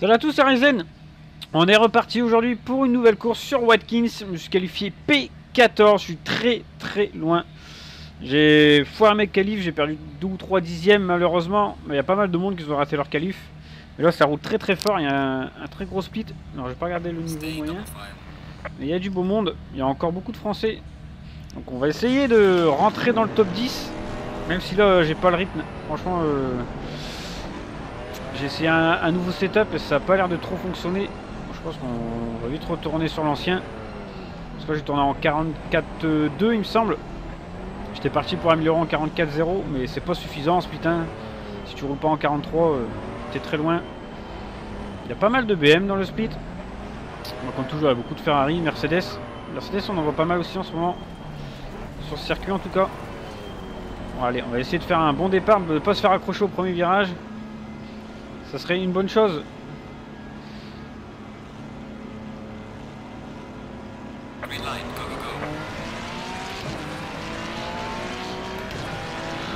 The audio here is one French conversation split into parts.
Salut à tous, c'est Ryzen. On est reparti aujourd'hui pour une nouvelle course sur Watkins. Je me suis qualifié P14. Je suis très très loin. J'ai foiré mes qualifs. J'ai perdu 2 ou 3 dixièmes malheureusement. Mais il y a pas mal de monde qui ont raté leur qualif. Mais là, ça roule très très fort. Il y a un, très gros split. Non, je vais pas regarder le niveau moyen. Mais il y a du beau monde. Il y a encore beaucoup de Français. Donc on va essayer de rentrer dans le top 10. Même si là, j'ai pas le rythme. Franchement... Euh j'ai essayé un, nouveau setup et ça n'a pas l'air de trop fonctionner. Je pense qu'on va vite retourner sur l'ancien. Parce que j'ai tourné en 44.2 il me semble. J'étais parti pour améliorer en 44.0 mais c'est pas suffisant ce putain. Si tu roules pas en 43, euh, t'es très loin. Il y a pas mal de BM dans le split. Donc comme toujours, il y a beaucoup de Ferrari, Mercedes. Mercedes on en voit pas mal aussi en ce moment. Sur ce circuit en tout cas. Bon allez, on va essayer de faire un bon départ, de ne pas se faire accrocher au premier virage. Ça serait une bonne chose.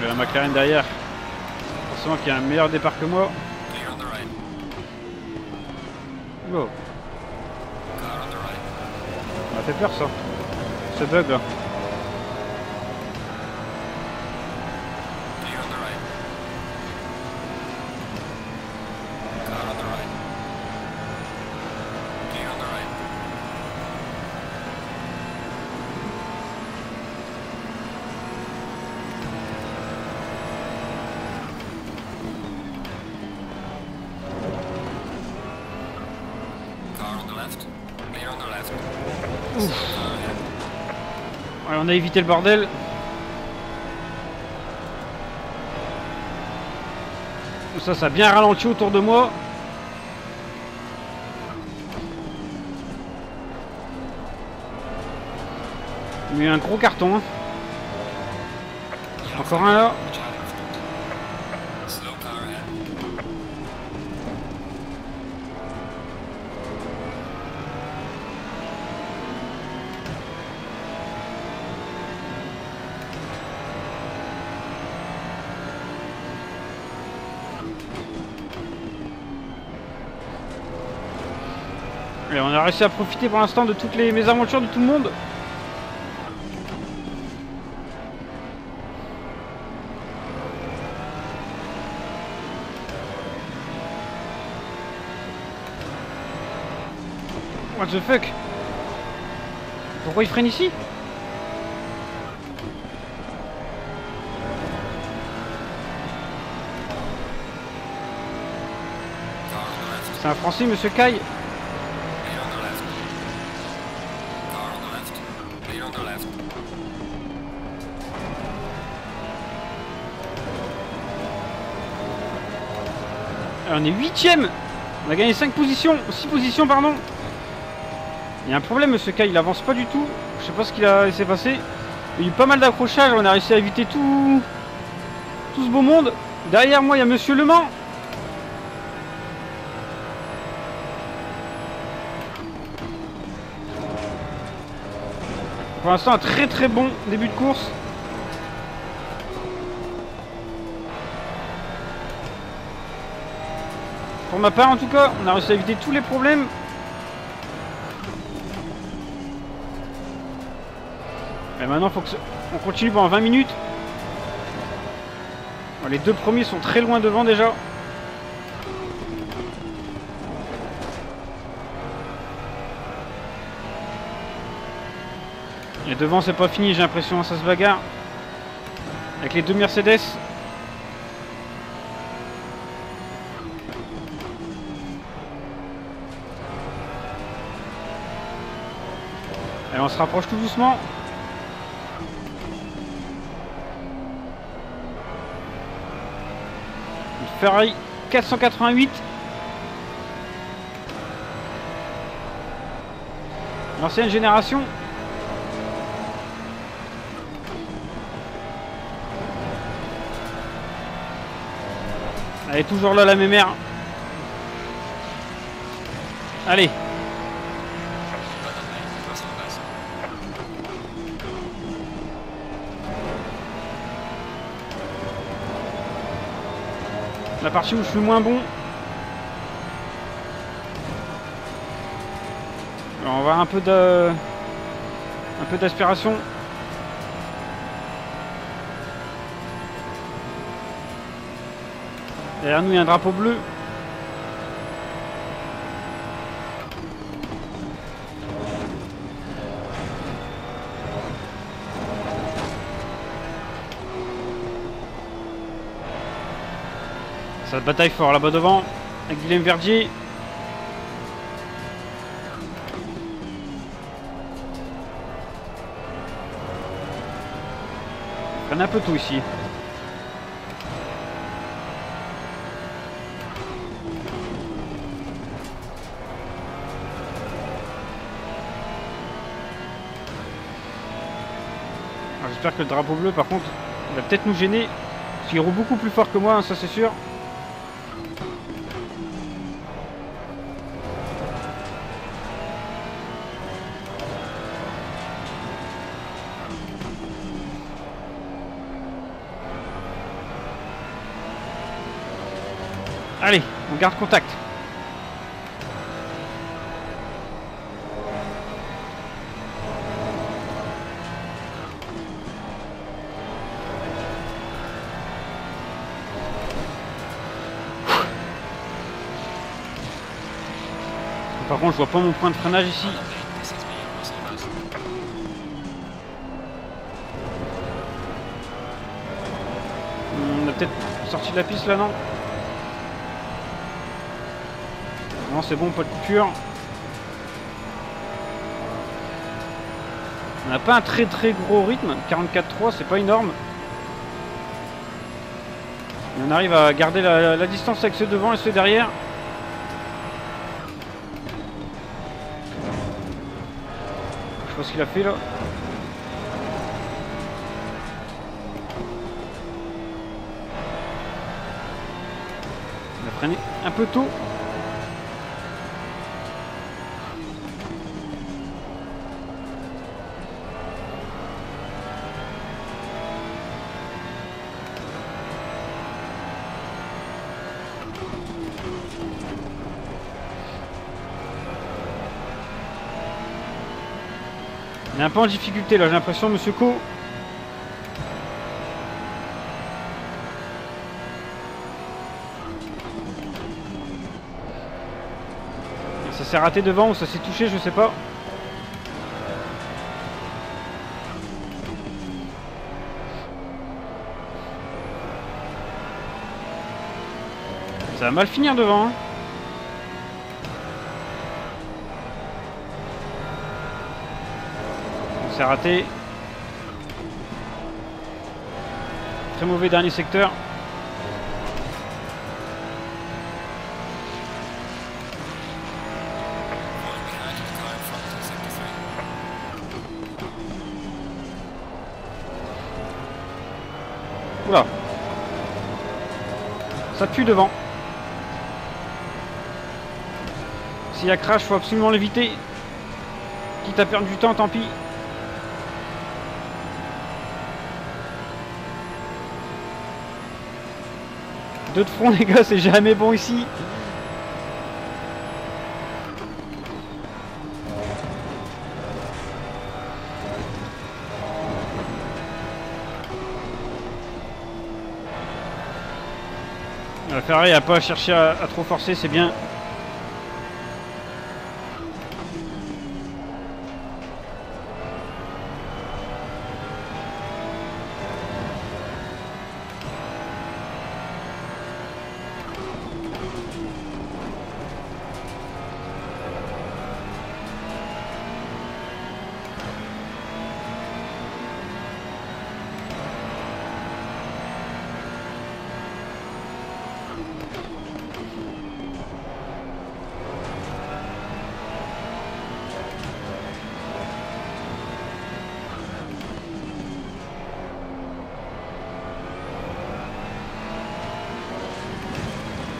a la McLaren derrière. Forcément qu'il y a un meilleur départ que moi. Oh. Ça m'a fait peur ça. Ce bug là. On a évité le bordel. Ça, ça a bien ralenti autour de moi. Il y un gros carton. Hein. Encore un là. On a réussi à profiter pour l'instant de toutes les mésaventures de tout le monde. What the fuck? Pourquoi il freine ici? C'est un français, monsieur Kai on est huitième On a gagné 5 positions, 6 positions pardon. Il y a un problème ce cas, il avance pas du tout. Je sais pas ce qu'il a laissé passer. Il y a eu pas mal d'accrochages, on a réussi à éviter tout, tout ce beau monde. Derrière moi il y a Monsieur Le Mans. Pour l'instant un très très bon début de course. Pour ma part en tout cas, on a réussi à éviter tous les problèmes. Et maintenant, faut que on continue pendant 20 minutes. les deux premiers sont très loin devant déjà. Et devant, c'est pas fini, j'ai l'impression, ça se bagarre. Avec les deux Mercedes. On se rapproche tout doucement. Ferrari 488. L'ancienne génération. Elle est toujours là la mémère. Allez, La partie où je suis moins bon. Alors on va un peu de... Un peu d'aspiration. Derrière nous, il y a un drapeau bleu. Bataille fort là-bas devant, avec Guillaume Verdier. On a un peu tout ici. J'espère que le drapeau bleu par contre va peut-être nous gêner. Parce qu'il roule beaucoup plus fort que moi, hein, ça c'est sûr. Allez, on garde contact. Par contre, je vois pas mon point de freinage ici. On a peut-être sorti de la piste là, non? Non, c'est bon, pas de coupure. On n'a pas un très très gros rythme. 44.3, c'est pas énorme. on arrive à garder la, la distance avec ceux devant et ceux derrière. Ce qu'il a fait là. Il a freiné un peu tôt. Il est un peu en difficulté là, j'ai l'impression, monsieur Co. Ça s'est raté devant ou ça s'est touché, je sais pas. Ça va mal finir devant. Hein. C'est raté. Très mauvais dernier secteur. Oula. Ça pue devant. S'il y a crash, faut absolument l'éviter. Quitte à perdre du temps, tant pis. Deux de front les gars, c'est jamais bon ici. La Ferrari a pas cherché à trop forcer, c'est bien.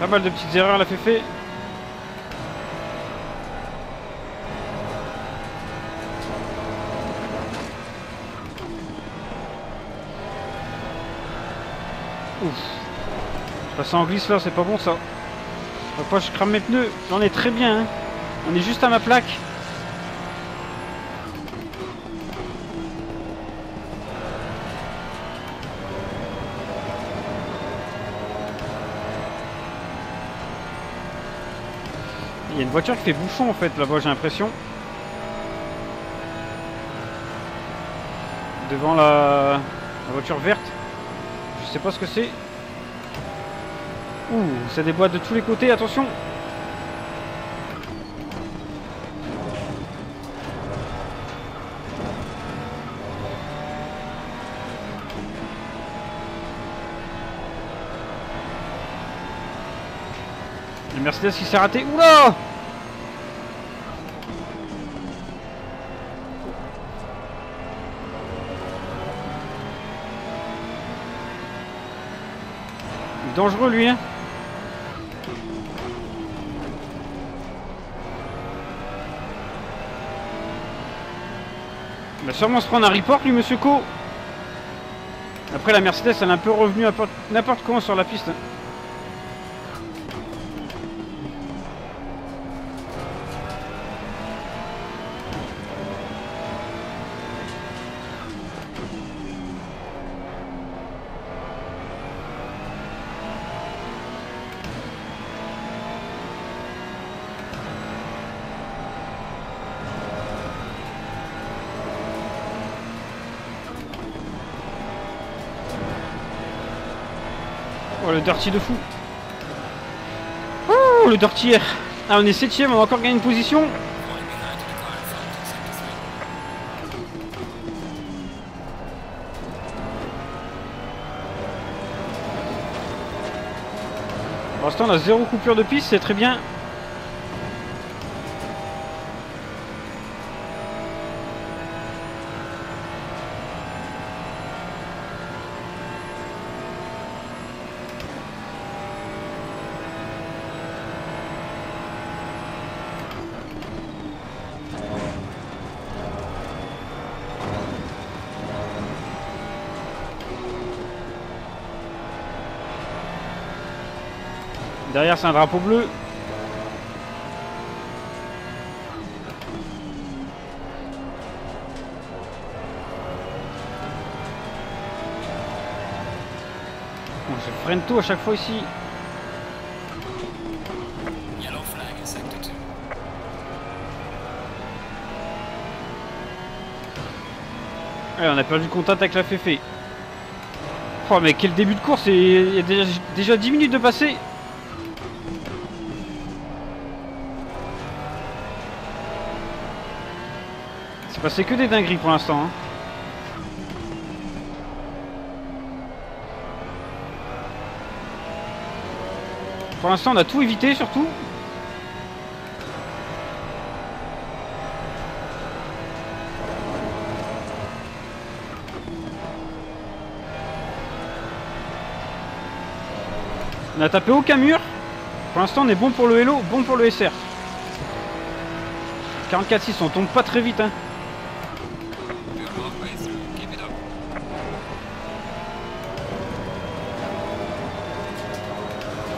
Pas mal de petites erreurs, la fait. Ouf. Je passe en glisse là, c'est pas bon ça. Faut pas je crame mes pneus. J'en ai très bien. Hein. On est juste à ma plaque. Il y a une voiture qui fait bouchon en fait là-bas, j'ai l'impression. Devant la... voiture verte. Je sais pas ce que c'est. Ouh, ça déboîte de tous les côtés, attention Mercedes qui s'est raté. Oula Dangereux lui hein Il va sûrement se prendre un report lui monsieur Co Après la Mercedes elle est un peu revenue n'importe comment sur la piste hein. Dirty de fou. Oh le dirty Ah on est 7 on va encore gagner une position. Pour l'instant on a zéro coupure de piste, c'est très bien. Derrière, c'est un drapeau bleu. Bon, je freine tout à chaque fois ici. Allez, on a perdu contact avec la Féfé. Oh mais quel début de course Il y a déjà, déjà 10 minutes de passer C'est que des dingueries pour l'instant. Hein. Pour l'instant, on a tout évité surtout. On a tapé aucun mur. Pour l'instant, on est bon pour le Hello, bon pour le SR. 44-6, on tombe pas très vite. Hein.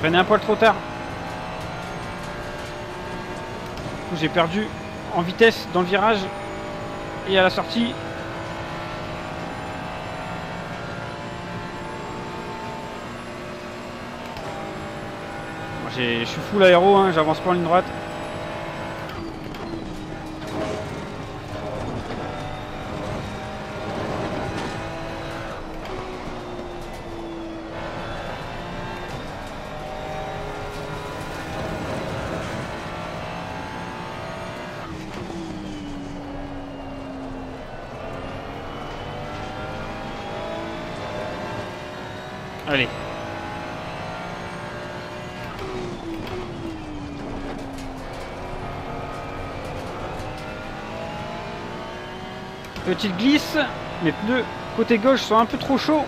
Un poil trop tard. J'ai perdu en vitesse dans le virage et à la sortie. Je suis full aéro, hein, j'avance pas en ligne droite. Petite glisse, mes pneus côté gauche sont un peu trop chauds.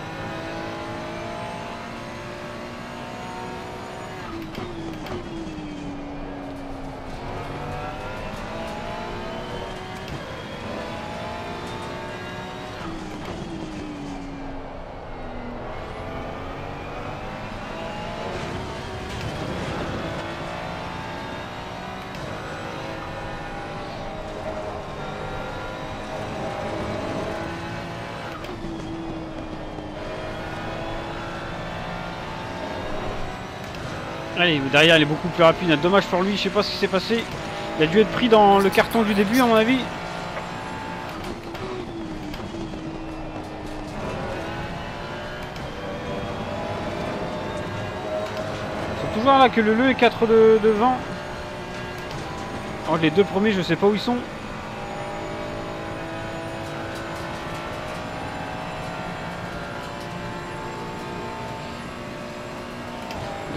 Allez, derrière il est beaucoup plus rapide. Dommage pour lui, je sais pas ce qui s'est passé. Il a dû être pris dans le carton du début à mon avis. C'est toujours là que le Le est 4 de, devant. Oh, les deux premiers, je sais pas où ils sont.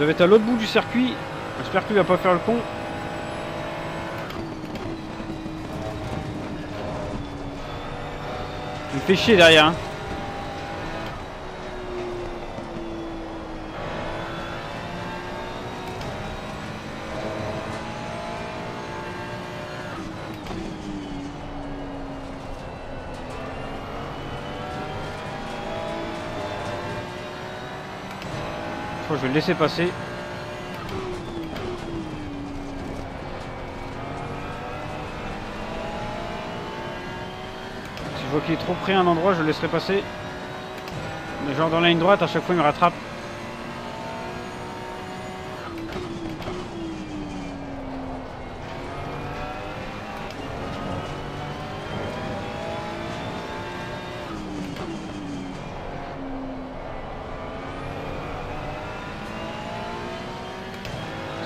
Doivent être à l'autre bout du circuit. J'espère qu'il va pas faire le con. Il fait chier derrière. Hein. Le laisser passer. Si je vois qu'il est trop près à un endroit, je le laisserai passer. Mais genre dans la ligne droite, à chaque fois il me rattrape.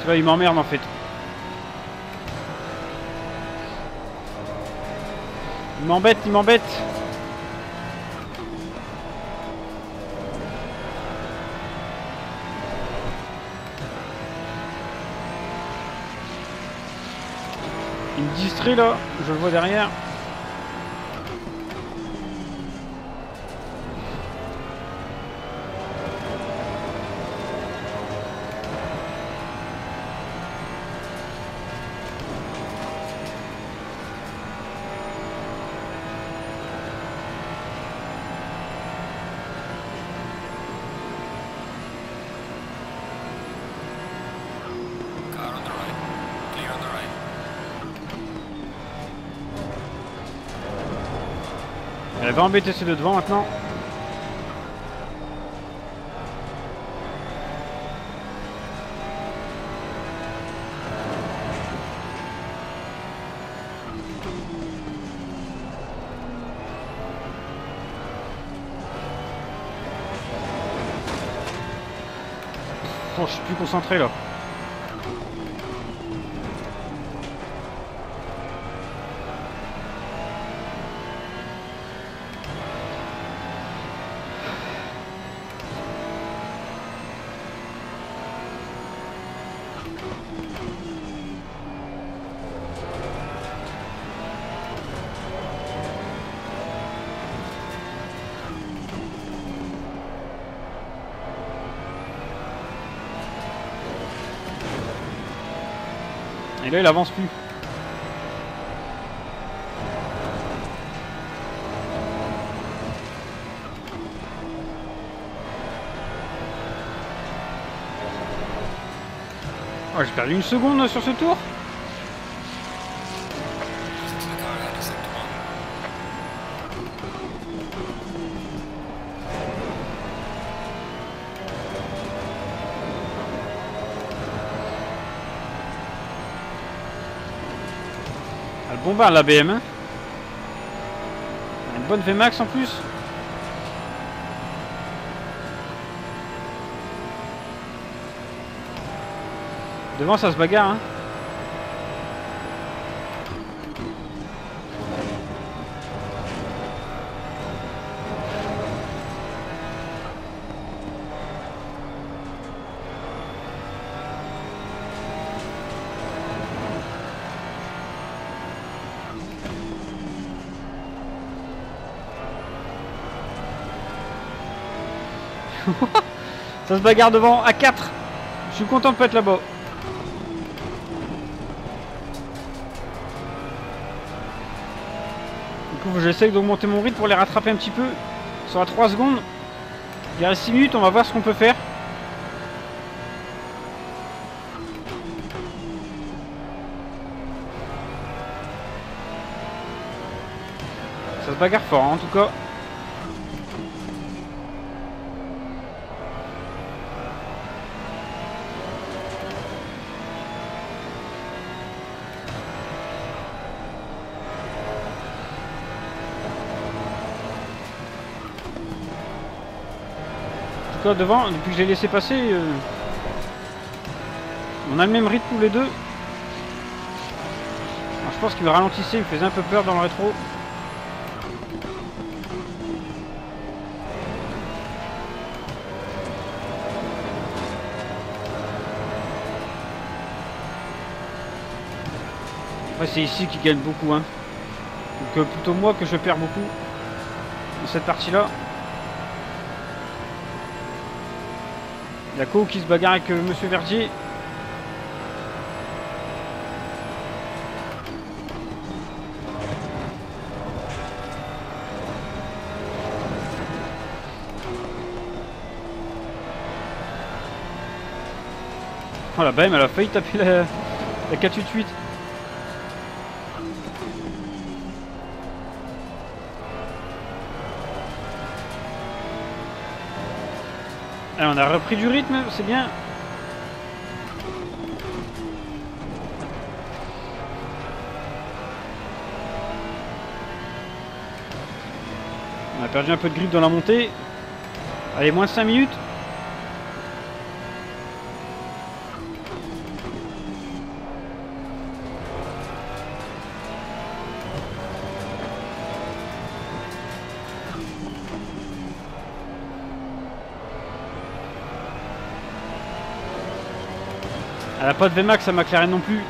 Là, il m'emmerde en fait. Il m'embête, il m'embête. Il me distrait là, je le vois derrière. Elle va embêter ceux de devant maintenant. Oh, je suis plus concentré là. Et là, il avance plus. Oh, j'ai perdu une seconde sur ce tour bombarde la BM. Hein. Une bonne VMAX en plus. Devant ça se bagarre hein. Ça se bagarre devant à 4. Je suis content de pas être là-bas. Du coup, j'essaye d'augmenter mon rythme pour les rattraper un petit peu. Ça à 3 secondes. Il reste 6 minutes, on va voir ce qu'on peut faire. Ça se bagarre fort, hein, en tout cas. Devant, depuis que je l'ai laissé passer, euh, on a le même rythme tous les deux. Alors, je pense qu'il me ralentissait, il me faisait un peu peur dans le rétro. c'est ici qu'il gagne beaucoup. Hein. Donc euh, plutôt moi que je perds beaucoup dans cette partie-là. Il y a qui se bagarre avec euh, Monsieur Verdier. Oh la BM elle a failli taper la, la 488 on a repris du rythme, c'est bien. On a perdu un peu de grip dans la montée. Allez, moins 5 minutes. Elle a pas de VMAX à McLaren non plus.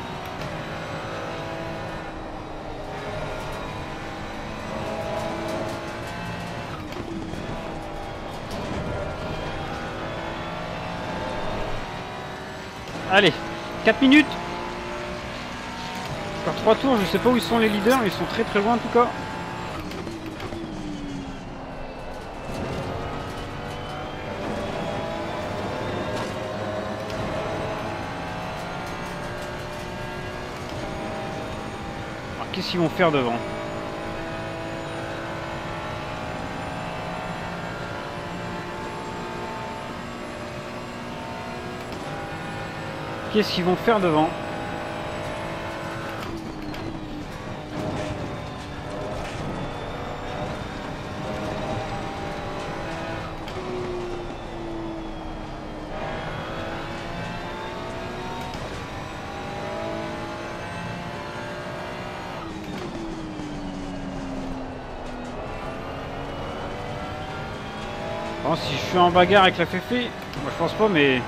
Allez, 4 minutes. Encore 3 tours, je sais pas où ils sont les leaders, ils sont très très loin en tout cas. Qu'est-ce qu'ils vont faire devant Qu'est-ce qu'ils vont faire devant si je suis en bagarre avec la Féfé, moi je pense pas, mais...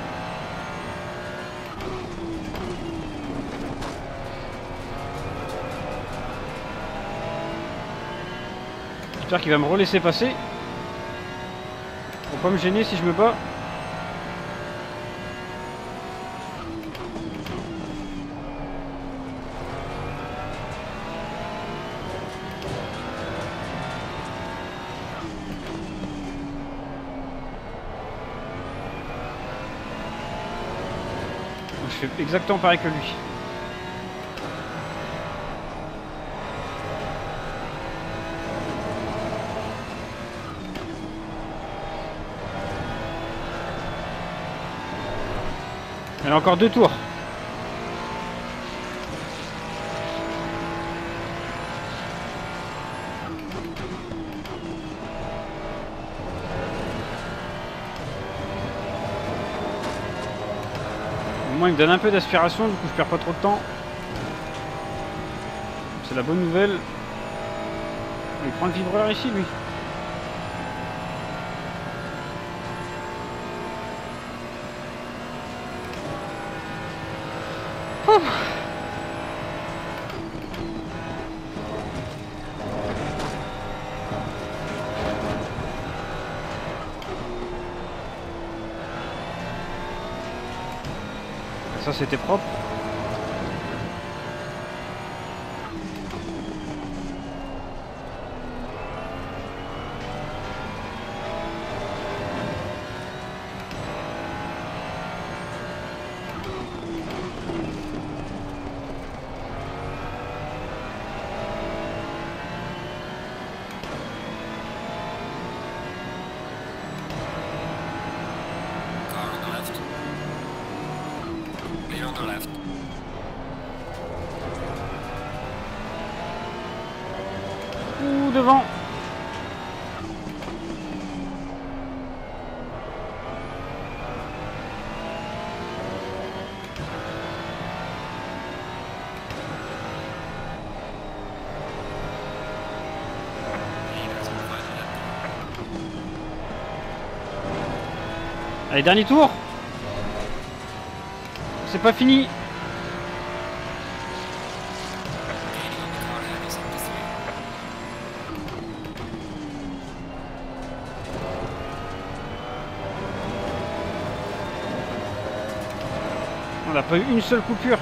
J'espère qu'il va me relaisser passer. Pour pas me gêner si je me bats. Exactement pareil que lui. Elle a encore deux tours. Moi, il me donne un peu d'aspiration, du coup, je perds pas trop de temps. C'est la bonne nouvelle. Il prend le vibreur ici, lui. C'était propre. Allez, dernier tour. C'est pas fini. On n'a pas eu une seule coupure.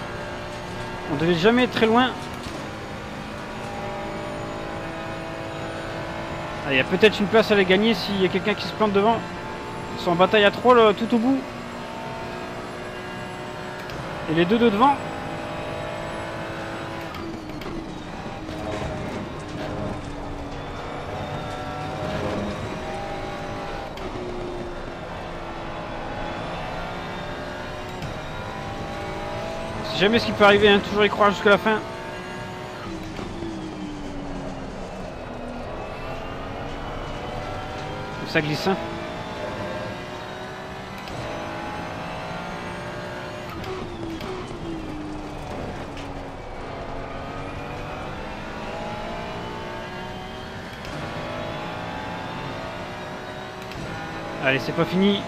On devait jamais être très loin. Ah, il y a peut-être une place à les gagner s'il y a quelqu'un qui se plante devant. Ils sont en bataille à 3 tout au bout. Et les deux de devant. Jamais ce qui peut arriver, hein, toujours y croire jusqu'à la fin. Ça glisse. Hein. Allez, c'est pas fini.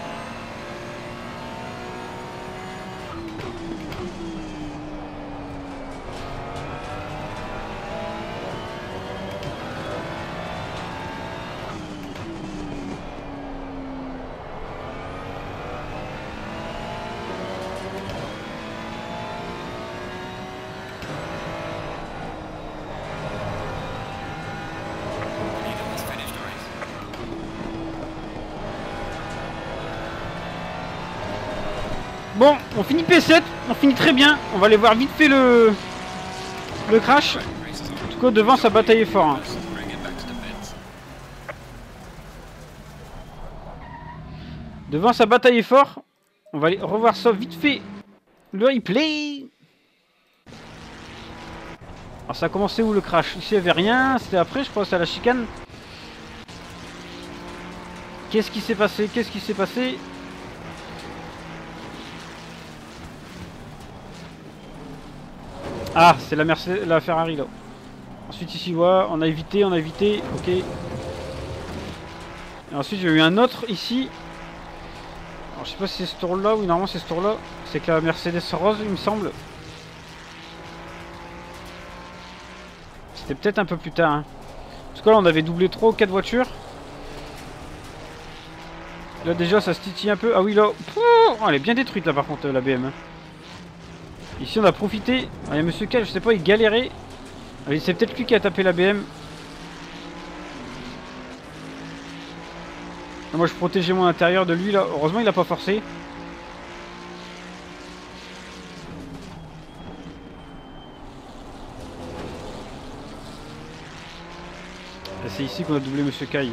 Bon, on finit P7, on finit très bien. On va aller voir vite fait le, crash. En tout cas, devant, sa bataille fort. Hein. Devant, sa bataille fort. On va aller revoir ça vite fait. Le replay. Alors, ça a commencé où le crash? Ici, il n'y avait rien. C'était après, je crois, c'est à la chicane. Qu'est-ce qui s'est passé? Qu'est-ce qui s'est passé? Ah, c'est la, Mercedes, la Ferrari là. Ensuite ici, voilà, on a évité, on a évité, ok. Et ensuite j'ai eu un autre ici. Alors je sais pas si c'est ce tour là ou normalement c'est ce tour là. C'est que la Mercedes rose il me semble. C'était peut-être un peu plus tard. Hein. En tout cas là on avait doublé 3 ou 4 voitures. Là déjà ça se titille un peu. Ah oui là. Elle est bien détruite là par contre la BM. Ici on a profité. Ah, il y a Monsieur K, je sais pas, il galérait. Ah, c'est peut-être lui qui a tapé la BM. Ah, moi je protégeais mon intérieur de lui là. Heureusement il a pas forcé. C'est ici qu'on a doublé Monsieur Kai.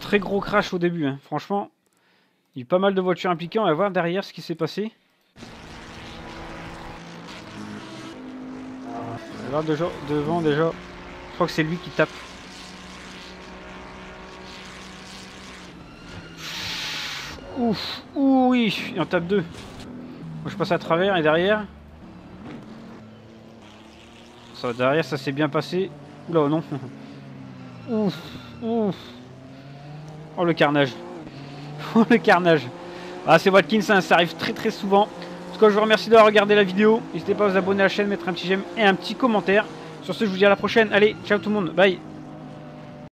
Très gros crash au début, hein. franchement. Il y a pas mal de voitures impliquées, on va voir derrière ce qui s'est passé. Va voir devant déjà. Je crois que c'est lui qui tape. Ouf, Ouh, oui, il en tape deux. Moi je passe à travers et derrière. Ça, derrière ça s'est bien passé. Oula non. Ouf, ouf. Oh le carnage. le carnage. Ah, c'est Watkins, hein, ça arrive très très souvent. En tout cas, je vous remercie d'avoir regardé la vidéo. N'hésitez pas à vous abonner à la chaîne, mettre un petit j'aime et un petit commentaire. Sur ce, je vous dis à la prochaine. Allez, ciao tout le monde. Bye.